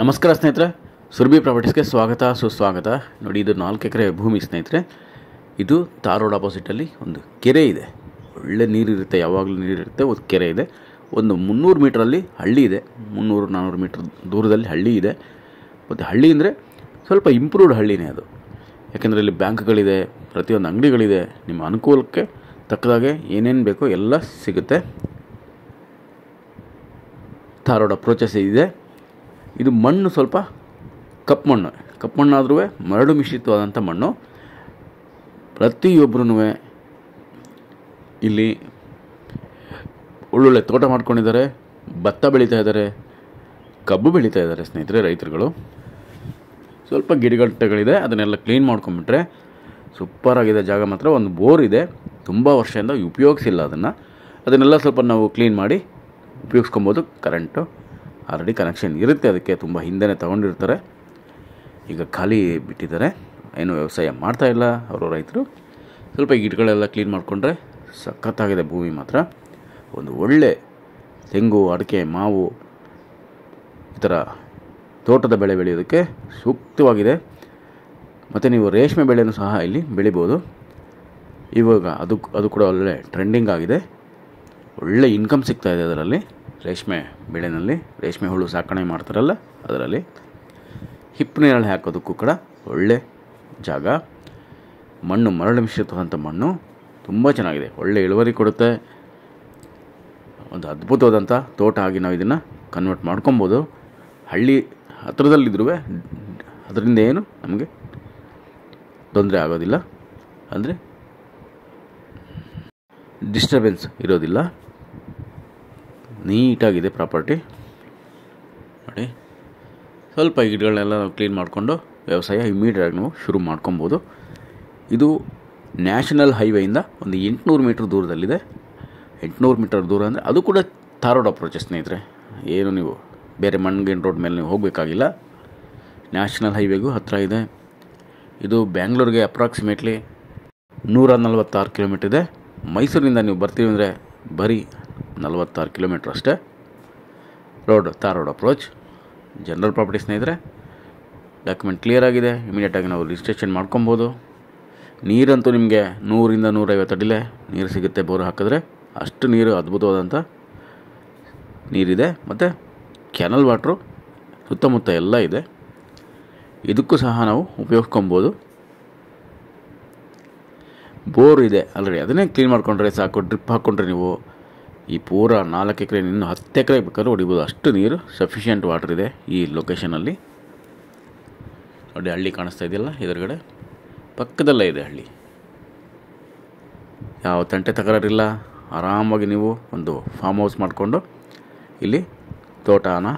ನಮಸ್ಕಾರ ಸ್ನೇಹಿತರೆ, ಸುರಭಿ ಪ್ರಾಪರ್ಟೀಸ್ಗೆ ಸ್ವಾಗತ, ಸುಸ್ವಾಗತ. ನೋಡಿ, ಇದು ನಾಲ್ಕು ಎಕರೆ ಭೂಮಿ ಸ್ನೇಹಿತರೆ. ಇದು ತಾರ್ ರೋಡ್ ಆಪೋಸಿಟಲ್ಲಿ ಒಂದು ಕೆರೆ ಇದೆ. ಒಳ್ಳೆ ನೀರಿರುತ್ತೆ ಯಾವಾಗಲೂ ನೀರಿರುತ್ತೆ ಒಂದು ಕೆರೆ ಇದೆ. ಒಂದು ಮುನ್ನೂರು ಮೀಟ್ರಲ್ಲಿ ಹಳ್ಳಿ ಇದೆ. ಮುನ್ನೂರು ನಾನ್ನೂರು ಮೀಟ್ರ್ ದೂರದಲ್ಲಿ ಹಳ್ಳಿ ಇದೆ. ಮತ್ತು ಹಳ್ಳಿ ಅಂದರೆ ಸ್ವಲ್ಪ ಇಂಪ್ರೂವ್ಡ್ ಹಳ್ಳಿನೇ ಅದು. ಯಾಕೆಂದರೆ ಇಲ್ಲಿ ಬ್ಯಾಂಕ್ಗಳಿದೆ, ಪ್ರತಿಯೊಂದು ಅಂಗಡಿಗಳಿದೆ. ನಿಮ್ಮ ಅನುಕೂಲಕ್ಕೆ ತಕ್ಕದಾಗೆ ಏನೇನು ಬೇಕೋ ಎಲ್ಲ ಸಿಗುತ್ತೆ. ತಾರ್ ರೋಡ್ ಇದೆ. ಇದು ಮಣ್ಣು ಸ್ವಲ್ಪ ಕಪ್ಪು ಮಣ್ಣು. ಕಪ್ಪು ಮಣ್ಣಾದ್ರೂ ಮರಳು ಮಿಶ್ರಿತವಾದಂಥ ಮಣ್ಣು. ಪ್ರತಿಯೊಬ್ಬರೂ ಇಲ್ಲಿ ಒಳ್ಳೊಳ್ಳೆ ತೋಟ ಮಾಡ್ಕೊಂಡಿದ್ದಾರೆ, ಭತ್ತ ಬೆಳೀತಾ ಇದ್ದಾರೆ, ಕಬ್ಬು ಬೆಳೀತಾ ಇದ್ದಾರೆ ಸ್ನೇಹಿತರೆ, ರೈತರುಗಳು. ಸ್ವಲ್ಪ ಗಿಡಗಂಟೆಗಳಿದೆ ಅದನ್ನೆಲ್ಲ ಕ್ಲೀನ್ ಮಾಡ್ಕೊಂಬಿಟ್ರೆ ಸೂಪರಾಗಿದೆ ಜಾಗ ಮಾತ್ರ. ಒಂದು ಬೋರ್ ಇದೆ, ತುಂಬ ವರ್ಷದಿಂದ ಉಪಯೋಗಿಸಿಲ್ಲ ಅದನ್ನು. ಅದನ್ನೆಲ್ಲ ಸ್ವಲ್ಪ ನಾವು ಕ್ಲೀನ್ ಮಾಡಿ ಉಪಯೋಗಿಸ್ಕೊಬೋದು ಕರೆಂಟು. ಆಲ್ರೆಡಿ ಕನೆಕ್ಷನ್ ಇರುತ್ತೆ, ಅದಕ್ಕೆ ತುಂಬ ಹಿಂದೆನೇ ತೊಗೊಂಡಿರ್ತಾರೆ. ಈಗ ಖಾಲಿ ಬಿಟ್ಟಿದ್ದಾರೆ. ಏನು ವ್ಯವಸಾಯ ಮಾಡ್ತಾ ಇಲ್ಲ ಅವರು ರೈತರು. ಸ್ವಲ್ಪ ಗಿಡಗಳೆಲ್ಲ ಕ್ಲೀನ್ ಮಾಡಿಕೊಂಡ್ರೆ ಸಖತ್ತಾಗಿದೆ ಭೂಮಿ ಮಾತ್ರ. ಒಂದು ಒಳ್ಳೆ ತೆಂಗು, ಅಡಿಕೆ, ಮಾವು, ಈ ಥರ ತೋಟದ ಬೆಳೆ ಬೆಳೆಯೋದಕ್ಕೆ ಸೂಕ್ತವಾಗಿದೆ. ಮತ್ತು ನೀವು ರೇಷ್ಮೆ ಬೆಳೆಯನ್ನು ಸಹ ಇಲ್ಲಿ ಬೆಳಿಬೋದು. ಇವಾಗ ಅದು ಅದು ಕೂಡ ಒಳ್ಳೆ ಟ್ರೆಂಡಿಂಗ್ ಆಗಿದೆ. ಒಳ್ಳೆ ಇನ್ಕಮ್ ಸಿಗ್ತಾಯಿದೆ ಅದರಲ್ಲಿ. ರೇಷ್ಮೆ ಬೆಳೆನಲ್ಲಿ. ರೇಷ್ಮೆ ಹುಳು ಸಾಕಣೆ ಮಾಡ್ತಾರಲ್ಲ, ಅದರಲ್ಲಿ ಹಿಪ್ ನೇರಳೆ ಹಾಕೋದಕ್ಕೂ ಕೂಡ ಒಳ್ಳೆ ಜಾಗ. ಮಣ್ಣು ಮರಳು ಮಿಶ್ರಿತವಾದಂಥ ಮಣ್ಣು ತುಂಬ ಚೆನ್ನಾಗಿದೆ. ಒಳ್ಳೆ ಇಳುವರಿ ಕೊಡುತ್ತೆ. ಒಂದು ಅದ್ಭುತವಾದಂಥ ತೋಟ ಆಗಿ ನಾವು ಇದನ್ನು ಕನ್ವರ್ಟ್ ಮಾಡ್ಕೊಬೋದು. ಹಳ್ಳಿ ಹತ್ರದಲ್ಲಿದ್ರೂ ಅದರಿಂದ ಏನು ನಮಗೆ ತೊಂದರೆ ಆಗೋದಿಲ್ಲ. ಅಂದರೆ ಡಿಸ್ಟರ್ಬೆನ್ಸ್ ಇರೋದಿಲ್ಲ. ನೀಟಾಗಿದೆ ಪ್ರಾಪರ್ಟಿ. ನೋಡಿ. ಸ್ವಲ್ಪ ಗಿಡಗಳನ್ನೆಲ್ಲ ನಾವು ಕ್ಲೀನ್ ಮಾಡಿಕೊಂಡು ವ್ಯವಸಾಯ ಇಮ್ಮಿಡಿಯೇಟಾಗಿ ನಾವು ಶುರು ಮಾಡ್ಕೊಬೋದು. ಇದು ನ್ಯಾಷನಲ್ ಹೈವೇಯಿಂದ ಒಂದು ಎಂಟುನೂರು ಮೀಟ್ರ್ ದೂರದಲ್ಲಿದೆ. ಎಂಟುನೂರು ಮೀಟರ್ ದೂರ ಅಂದರೆ ಅದು ಕೂಡ ಧಾರವಾಡ ಅಪ್ರೋಚ್ ಸ್ನೇಹಿತರೆ. ಏನು ನೀವು ಬೇರೆ ಮಣ್ಗೇನ್ ರೋಡ್ ಮೇಲೆ ನೀವು ಹೋಗಬೇಕಾಗಿಲ್ಲ. ನ್ಯಾಷನಲ್ ಹೈವೇಗೂ ಹತ್ತಿರ ಇದೆ. ಇದು ಬ್ಯಾಂಗ್ಳೂರಿಗೆ ಅಪ್ರಾಕ್ಸಿಮೇಟ್ಲಿ ನೂರ ನಲ್ವತ್ತಾರು ಕಿಲೋಮೀಟರ್ ಇದೆ. ಮೈಸೂರಿನಿಂದ ನೀವು ಬರ್ತೀವಿ ಅಂದರೆ ಬರೀ ನಲವತ್ತಾರು ಕಿಲೋಮೀಟ್ರ್ ಅಷ್ಟೇ. Road tar road approach general property ಸ್ನೇಹಿತರೆ ಡಾಕ್ಯುಮೆಂಟ್ ಕ್ಲಿಯರ್ ಆಗಿದೆ. ಇಮಿಡಿಯೇಟಾಗಿ ನಾವು ರಿಜಿಸ್ಟ್ರೇಷನ್ ಮಾಡ್ಕೊಬೋದು. ನೀರಂತೂ ನಿಮಗೆ ನೂರಿಂದ ನೂರೈವತ್ತು ಅಡಿಲೆ ನೀರು ಸಿಗುತ್ತೆ ಬೋರ್ ಹಾಕಿದ್ರೆ. ಅಷ್ಟು ನೀರು ಅದ್ಭುತವಾದಂಥ ನೀರಿದೆ. ಮತ್ತು ಕ್ಯಾನಲ್ ವಾಟ್ರು ಸುತ್ತಮುತ್ತ ಎಲ್ಲ ಇದೆ. ಇದಕ್ಕೂ ಸಹ ನಾವು ಉಪಯೋಗಿಸ್ಕೊಬೋದು. ಬೋರ್ ಇದೆ ಆಲ್ರೆಡಿ ಅದನ್ನೇ ಕ್ಲೀನ್ ಮಾಡಿಕೊಂಡ್ರೆ ಸಾಕು ಡ್ರಿಪ್ ಹಾಕ್ಕೊಂಡ್ರೆ ನೀವು ಈ ಪೂರ ನಾಲ್ಕು ಎಕರೆ, ಇನ್ನು ಹತ್ತು ಎಕರೆ ಬೇಕಾದ್ರೂ ಹೊಡಿಬೋದು. ಅಷ್ಟು ನೀರು ಸಫಿಷಿಯೆಂಟ್ ವಾಟರ್ ಇದೆ ಈ ಲೊಕೇಶನಲ್ಲಿ ನೋಡಿ, ಹಳ್ಳಿ ಕಾಣಿಸ್ತಾ ಇದೆಯಲ್ಲ, ಎದುರುಗಡೆ? ಪಕ್ಕದಲ್ಲೇ ಇದೆ ಹಳ್ಳಿ. ಯಾವ ತಂಟೆ ತಕರಾರಿಲ್ಲ ಆರಾಮಾಗಿ ನೀವು ಒಂದು ಫಾರ್ಮ್ ಹೌಸ್ ಮಾಡಿಕೊಂಡು ಇಲ್ಲಿ ತೋಟನ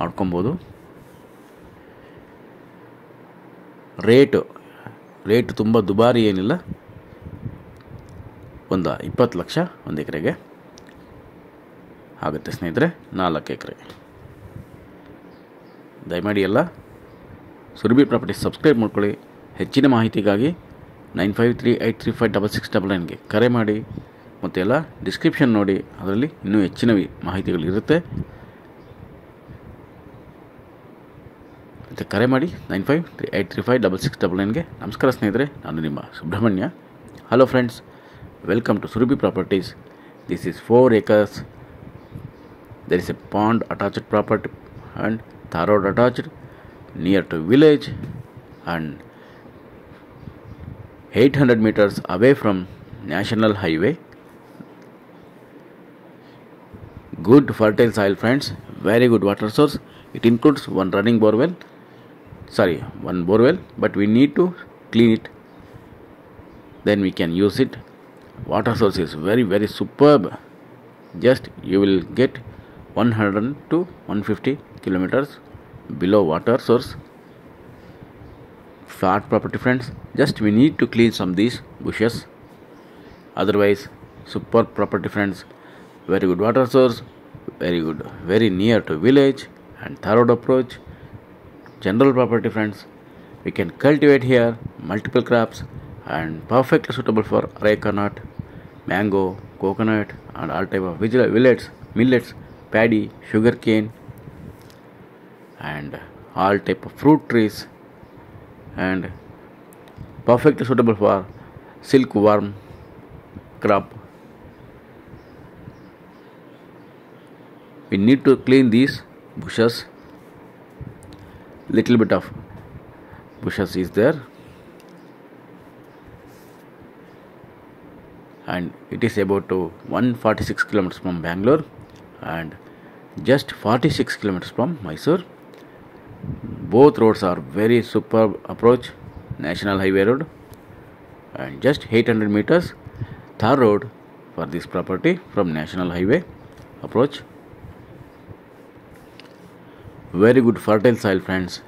ಮಾಡ್ಕೊಬೋದು. ರೇಟು, ರೇಟ್ ತುಂಬ ದುಬಾರಿ ಏನಿಲ್ಲ. ಒಂದು ಇಪ್ಪತ್ತು ಲಕ್ಷ ಒಂದು ಎಕರೆಗೆ. ಆಗುತ್ತೆ ಸ್ನೇಹಿತರೆ, ನಾಲ್ಕು ಎಕರೆ. ದಯಮಾಡಿ ಎಲ್ಲ ಸುರಭಿ ಪ್ರಾಪರ್ಟೀಸ್ ಸಬ್ಸ್ಕ್ರೈಬ್ ಮಾಡ್ಕೊಳ್ಳಿ. ಹೆಚ್ಚಿನ ಮಾಹಿತಿಗಾಗಿ nine five three eight three five double six double ನೈನ್ಗೆ ಕರೆ ಮಾಡಿ. ಮತ್ತು ಎಲ್ಲ ಡಿಸ್ಕ್ರಿಪ್ಷನ್ ನೋಡಿ, ಅದರಲ್ಲಿ ಇನ್ನೂ ಹೆಚ್ಚಿನ ಮಾಹಿತಿಗಳಿರುತ್ತೆ. ಮತ್ತು ಕರೆ ಮಾಡಿ nine five three eight three five double six double ನೈನ್ಗೆ ನಮಸ್ಕಾರ ಸ್ನೇಹಿತರೆ, ನಾನು ನಿಮ್ಮ Subrahmanya. Hello friends welcome to Surabhi properties this is four acres there is a pond attached property and road attached near to village and 800 meters away from national highway. Good fertile soil friends. Very good water source. It includes one running borewell. Sorry one borewell but we need to clean it. Then we can use it. Water source is very very superb. Just you will get 100 to 150 kilometers below water source. Flat property friends. Just we need to clean some these bushes. Otherwise super property friends. Very good water source very good very near to village and thorough approach. General property friends. We can cultivate here multiple crops and perfectly suitable for areca nut mango coconut and all type of millets millets paddy sugarcane and all type of fruit trees and perfectly suitable for silkworm crop. We need to clean these bushes. Little bit of bushes is there. And it is about to 146 kilometers from Bangalore and just 46 kilometers from Mysore. Both roads are very superb approach, National Highway Road, and just 800 meters Thar Road for this property from National Highway approach. Very good fertile soil, friends.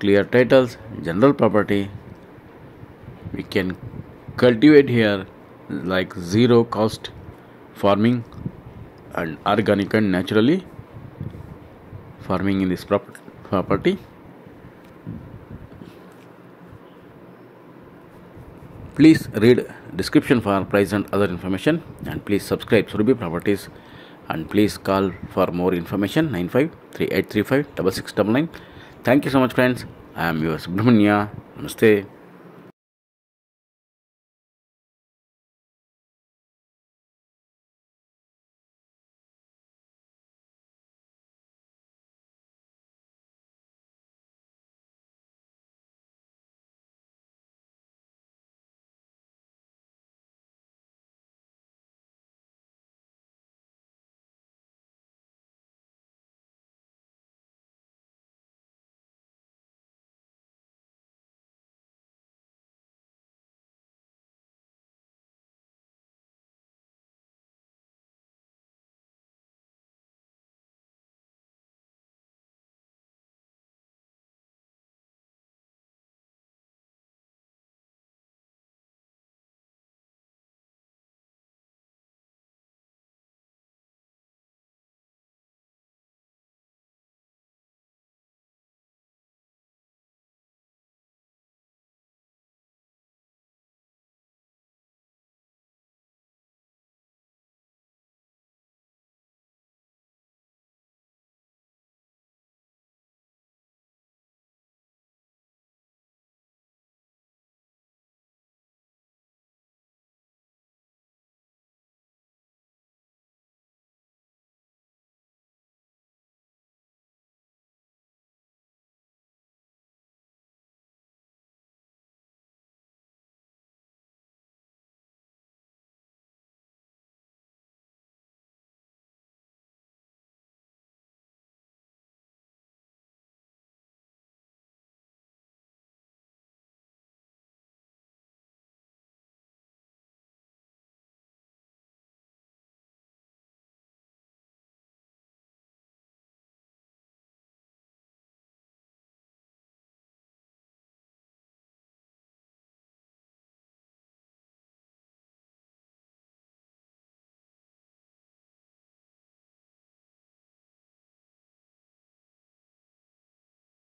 Clear titles, general property, we can cultivate here like zero cost farming and organic and naturally farming in this property. Please read description for price and other information and please subscribe Surabhi properties and please call for more information 953835 6699 thank you so much friends. I am your subramanya namaste